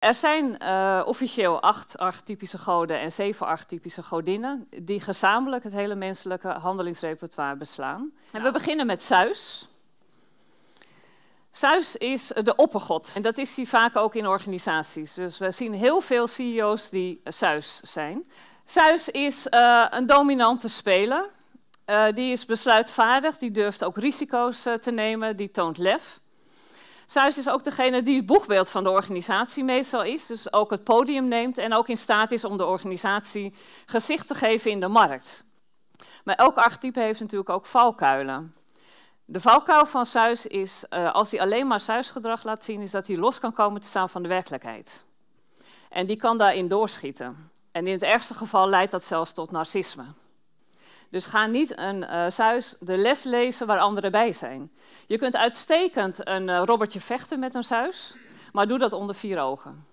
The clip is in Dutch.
Er zijn uh, officieel acht archetypische goden en zeven archetypische godinnen, die gezamenlijk het hele menselijke handelingsrepertoire beslaan. En we beginnen met Zeus. Zeus is de oppergod en dat is hij vaak ook in organisaties. Dus we zien heel veel CEO's die Zeus zijn. Zeus is uh, een dominante speler. Uh, die is besluitvaardig, die durft ook risico's te nemen, die toont lef. Zeus is ook degene die het boegbeeld van de organisatie meestal is, dus ook het podium neemt en ook in staat is om de organisatie gezicht te geven in de markt. Maar elk archetype heeft natuurlijk ook valkuilen. De valkuil van Zeus is, uh, als hij alleen maar Zeusgedrag laat zien, is dat hij los kan komen te staan van de werkelijkheid. En die kan daarin doorschieten. En in het ergste geval leidt dat zelfs tot narcisme. Dus ga niet een uh, Zeus de les lezen waar anderen bij zijn. Je kunt uitstekend een uh, robbertje vechten met een Zeus, maar doe dat onder vier ogen.